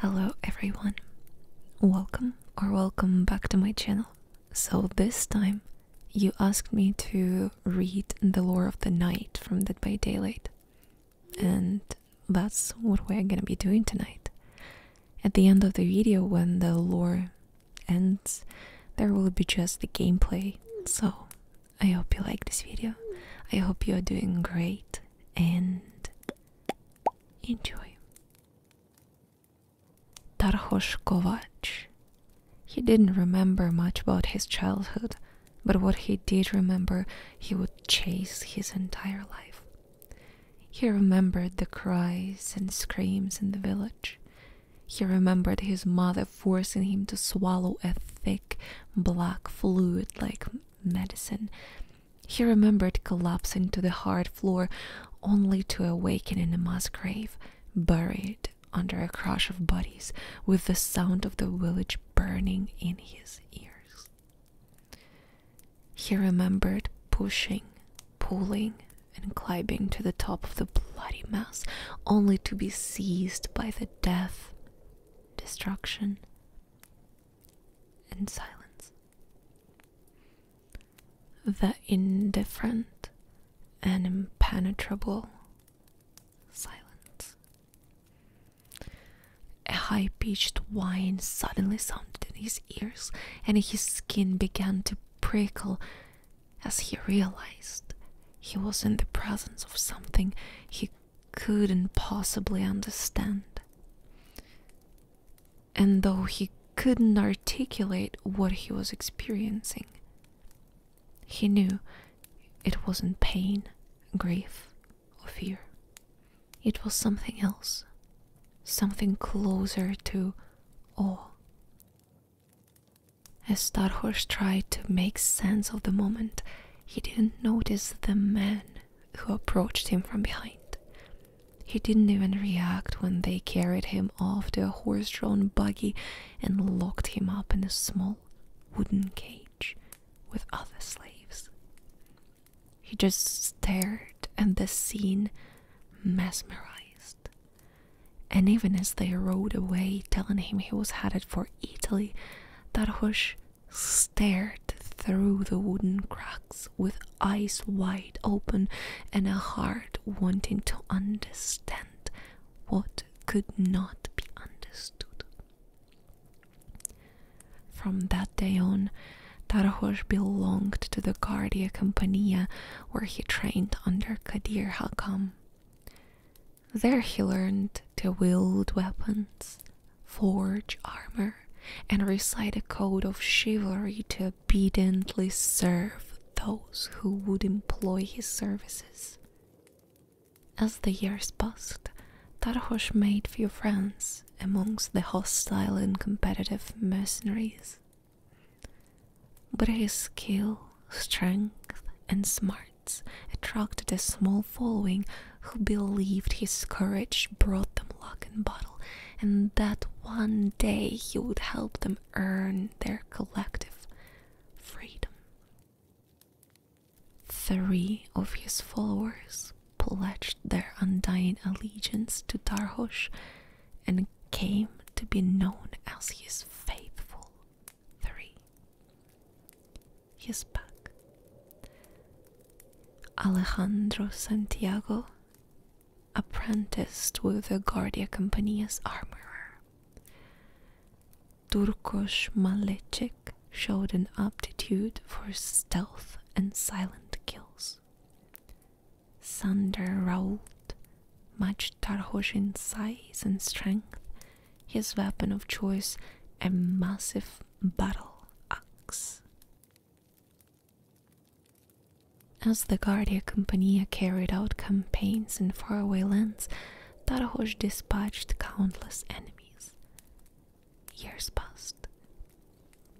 Hello everyone. Welcome or welcome back to my channel. So this time you asked me to read The Lore of the Knight from Dead by Daylight. And that's what we're gonna be doing tonight. At the end of the video when the lore ends, there will be just the gameplay. So I hope you like this video. I hope you are doing great and enjoy. Tarhos Kovács. He didn't remember much about his childhood, but what he did remember, he would chase his entire life. He remembered the cries and screams in the village. He remembered his mother forcing him to swallow a thick black fluid like medicine. He remembered collapsing to the hard floor only to awaken in a mass grave, buried under a crush of bodies, with the sound of the village burning in his ears. He remembered pushing, pulling, and climbing to the top of the bloody mass, only to be seized by the death, destruction, and silence. The indifferent and impenetrable silence. A high pitched whine suddenly sounded in his ears, and his skin began to prickle as he realized he was in the presence of something he couldn't possibly understand. And though he couldn't articulate what he was experiencing, he knew it wasn't pain, grief, or fear. It was something else, something closer to awe. As Tarhos tried to make sense of the moment, he didn't notice the man who approached him from behind. He didn't even react when they carried him off to a horse drawn buggy and locked him up in a small wooden cage with other slaves. He just stared at the scene, mesmerized. And even as they rode away, telling him he was headed for Italy, Tarhos stared through the wooden cracks with eyes wide open and a heart wanting to understand what could not be understood. From that day on, Tarhos belonged to the Guardia Compagnia, where he trained under Kadir Hakam. There he learned to wield weapons, forge armor, and recite a code of chivalry to obediently serve those who would employ his services. As the years passed, Tarhos made few friends amongst the hostile and competitive mercenaries. But his skill, strength, and smarts attracted a small following who believed his courage brought them luck in battle, and that one day he would help them earn their collective freedom. Three of his followers pledged their undying allegiance to Tarhos and came to be known as his faithful three. His back. Alejandro Santiago, apprenticed with the Guardia Compagnia's armorer. Turkos Malechik showed an aptitude for stealth and silent kills. Sander Raoult matched Tarhos in size and strength, his weapon of choice a massive battle axe. As the Guardia Compagnia carried out campaigns in faraway lands, Tarhos dispatched countless enemies. Years passed.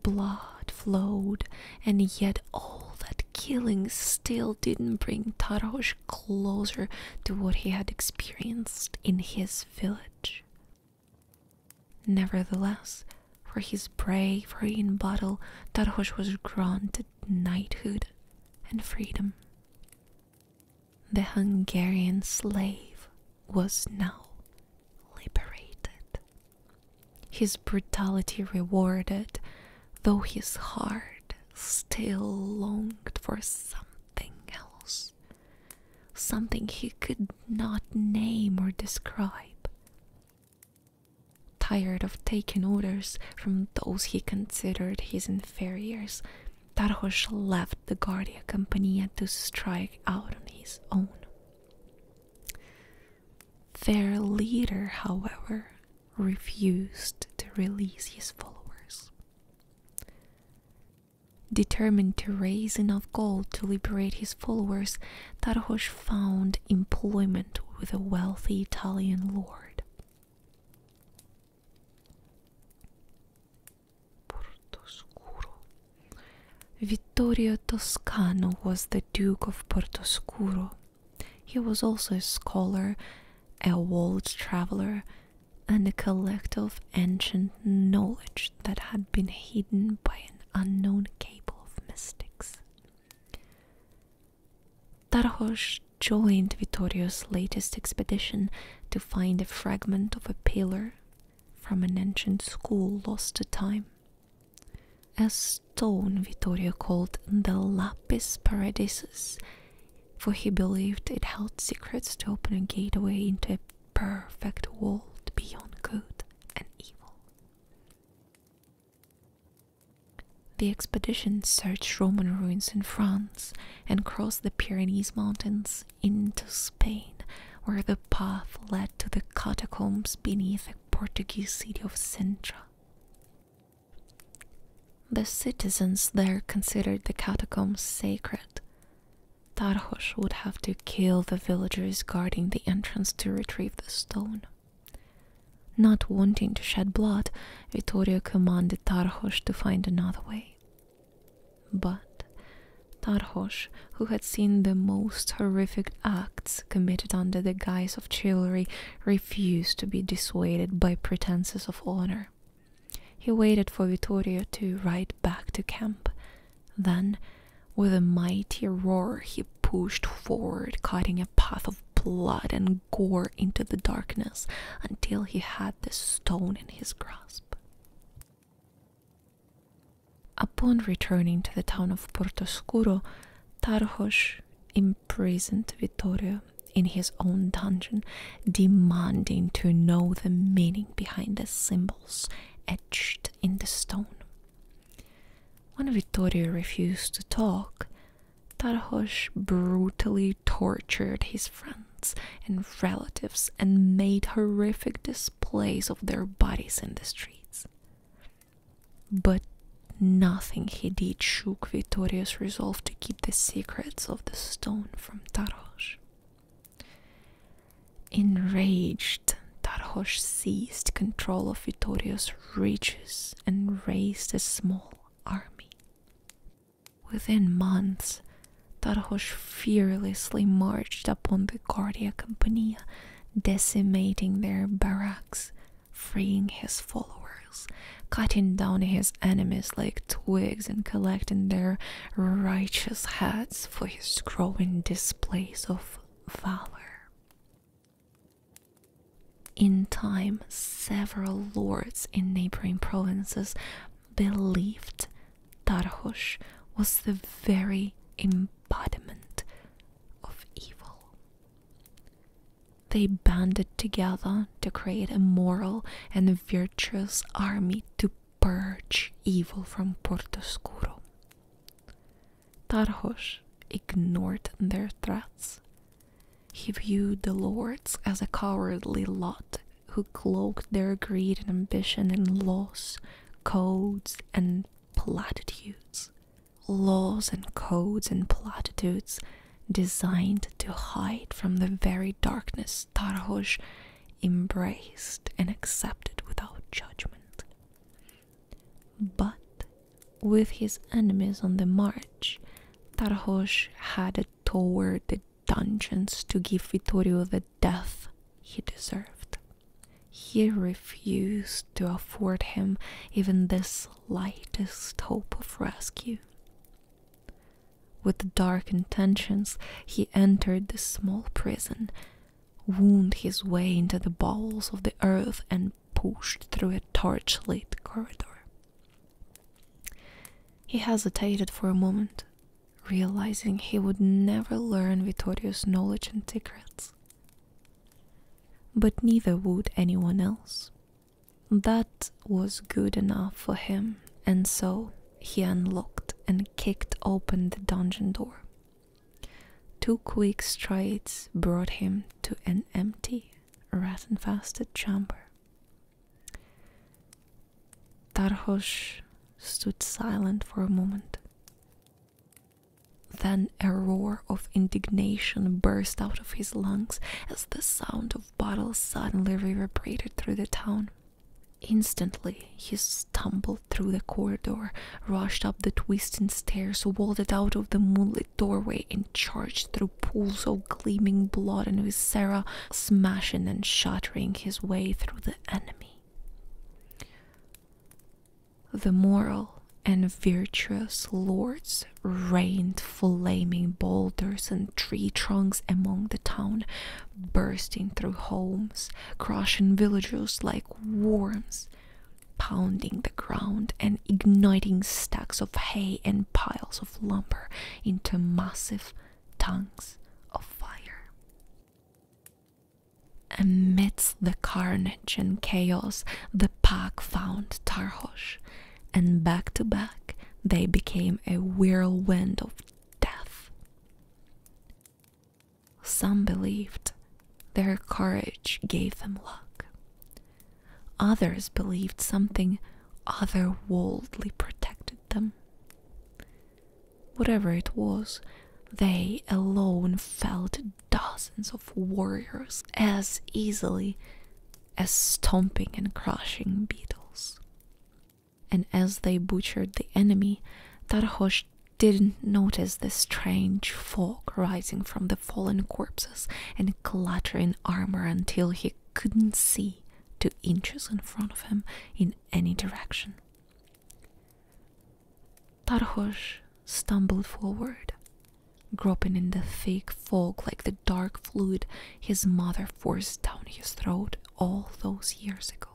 Blood flowed, and yet all that killing still didn't bring Tarhos closer to what he had experienced in his village. Nevertheless, for his bravery in battle, Tarhos was granted knighthood and freedom. The Hungarian slave was now liberated. his brutality rewarded, though his heart still longed for something else, something he could not name or describe. Tired of taking orders from those he considered his inferiors, Tarhos left the Guardia Compagnia to strike out on his own. Their leader, however, refused to release his followers. Determined to raise enough gold to liberate his followers, Tarhos found employment with a wealthy Italian lord. Vittorio Toscano was the Duke of Portoscuro. He was also a scholar, a world traveler, and a collector of ancient knowledge that had been hidden by an unknown cable of mystics. Tarhos joined Vittorio's latest expedition to find a fragment of a pillar from an ancient school lost to time. A stone Vittorio called the Lapis Paradisus, for he believed it held secrets to open a gateway into a perfect world beyond good and evil. The expedition searched Roman ruins in France and crossed the Pyrenees Mountains into Spain, where the path led to the catacombs beneath the Portuguese city of Sintra. The citizens there considered the catacombs sacred. Tarhos would have to kill the villagers guarding the entrance to retrieve the stone. Not wanting to shed blood, Vittorio commanded Tarhos to find another way. But Tarhos, who had seen the most horrific acts committed under the guise of chivalry, refused to be dissuaded by pretenses of honor. He waited for Vittorio to ride back to camp. Then, with a mighty roar, he pushed forward, cutting a path of blood and gore into the darkness until he had the stone in his grasp. Upon returning to the town of Portoscuro, Tarhos imprisoned Vittorio in his own dungeon, demanding to know the meaning behind the symbols etched in the stone. When Vittorio refused to talk, Tarhos brutally tortured his friends and relatives and made horrific displays of their bodies in the streets. But nothing he did shook Vittorio's resolve to keep the secrets of the stone from Tarhos. Enraged, Tarhos seized control of Vittorio's riches and raised a small army. Within months, Tarhos fearlessly marched upon the Guardia Compagnia, decimating their barracks, freeing his followers, cutting down his enemies like twigs, and collecting their righteous heads for his growing displays of valor. In time, several lords in neighboring provinces believed Tarhos was the very embodiment of evil. They banded together to create a moral and virtuous army to purge evil from Portoscuro. Tarhos ignored their threats. He viewed the lords as a cowardly lot who cloaked their greed and ambition in laws, codes, and platitudes laws and codes and platitudes designed to hide from the very darkness Tarhos embraced and accepted without judgment. But with his enemies on the march, Tarhos headed toward the dungeons to give Vittorio the death he deserved. He refused to afford him even the slightest hope of rescue. With dark intentions, he entered the small prison, wound his way into the bowels of the earth, and pushed through a torch-lit corridor. He hesitated for a moment, realizing he would never learn Vittorio's knowledge and secrets. But neither would anyone else. That was good enough for him, and so he unlocked and kicked open the dungeon door. Two quick strides brought him to an empty, rat infested chamber. Tarhos stood silent for a moment. Then a roar of indignation burst out of his lungs as the sound of battles suddenly reverberated through the town. Instantly, he stumbled through the corridor, rushed up the twisting stairs, vaulted out of the moonlit doorway, and charged through pools of gleaming blood and viscera, smashing and shattering his way through the enemy. The moral and virtuous lords rained flaming boulders and tree trunks among the town, bursting through homes, crushing villagers like worms, pounding the ground and igniting stacks of hay and piles of lumber into massive tongues of fire. Amidst the carnage and chaos, the pack found Tarhos and back to back they became a whirlwind of death. Some believed their courage gave them luck. Others believed something otherworldly protected them. Whatever it was, they alone felt dozens of warriors as easily as stomping and crushing beetles and as they butchered the enemy, Tarhos didn't notice the strange fog rising from the fallen corpses and clattering armor until he couldn't see two inches in front of him in any direction. Tarhos stumbled forward, groping in the thick fog like the dark fluid his mother forced down his throat all those years ago.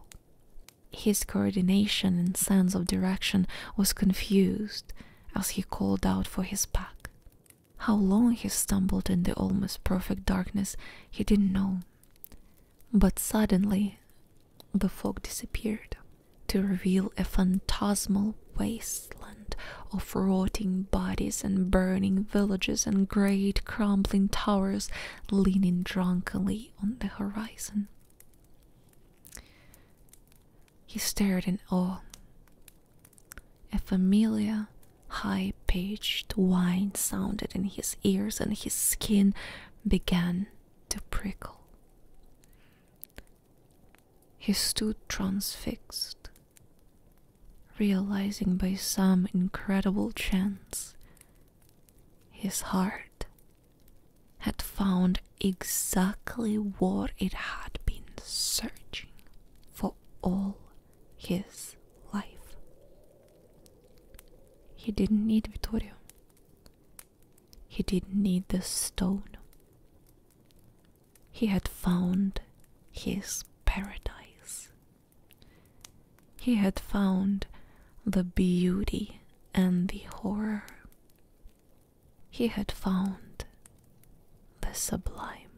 His coordination and sense of direction was confused as he called out for his pack. How long he stumbled in the almost perfect darkness, he didn't know. But suddenly, the fog disappeared to reveal a phantasmal wasteland of rotting bodies and burning villages and great crumbling towers leaning drunkenly on the horizon. He stared in awe. A familiar, high pitched whine sounded in his ears, and his skin began to prickle. He stood transfixed, realizing by some incredible chance his heart had found exactly what it had been searching for all his life. He didn't need Vittorio. He didn't need the stone. He had found his paradise. He had found the beauty and the horror. He had found the sublime.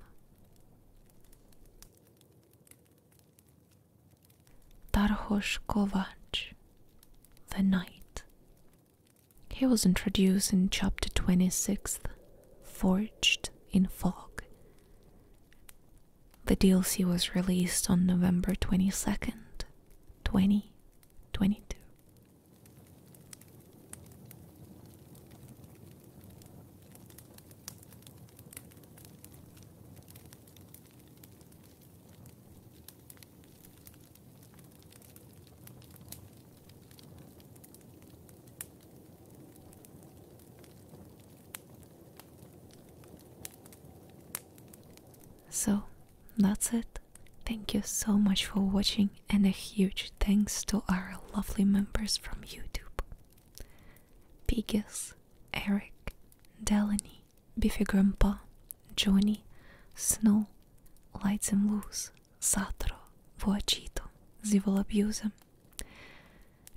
Tarhos Kovács, the Knight. He was introduced in chapter 26, Forged in Fog. The DLC was released on November 22nd, 2022. So that's it. Thank you so much for watching, and a huge thanks to our lovely members from YouTube Pigus, Eric, Delaney, Biffy Grandpa, Johnny, Snow, Lights and Loose, Satro, Voachito, will abuse.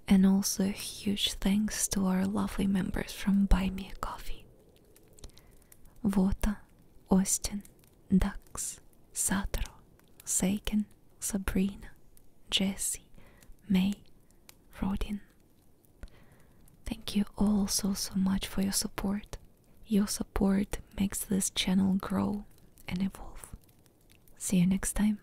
And also a huge thanks to our lovely members from Buy Me a Coffee. Vota, Austin, Dax, Satro, Sagan, Sabrina, Jessie, May, Rodin. Thank you all so so much for your support. Your support makes this channel grow and evolve. See you next time.